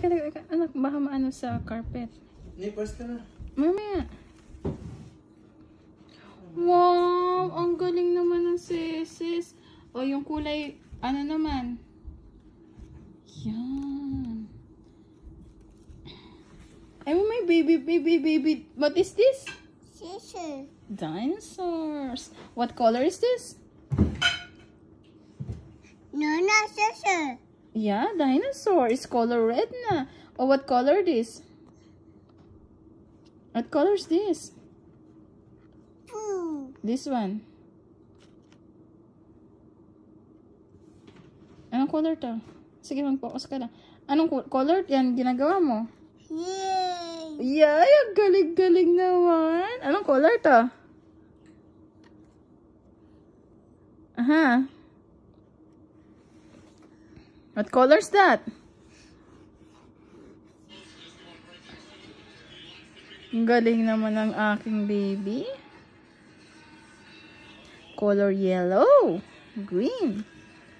teka, teka, teka. Anak, baka maano sa carpet. Nippers ka na. Mamaya. Wow! Ang galing naman ng seses. O, yung kulay, ano naman? Yan. Ay, may baby, baby, baby. What is this? Scissors. Dinosaurs. What color is this? No, not scissors. Yeah, dinosaur. It's color red na. Oh, what color this? What color is this? This one. Anong color to? Sige, mag-focus ka lang. Anong co- color yan ginagawa mo? Yay. Yay, ang galing-galing naman. Anong color to? Aha. What color is that? Ang galing naman ng aking baby. Color yellow. Green.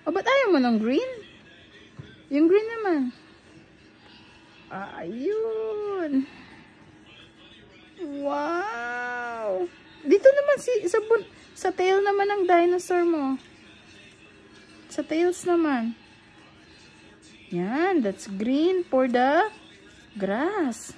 O, ba't ayaw mo ng green? Yung green naman. Ayun. Wow. Dito naman si sa sa tail naman ng dinosaur mo. Sa tails naman. Yan, that's green for the grass.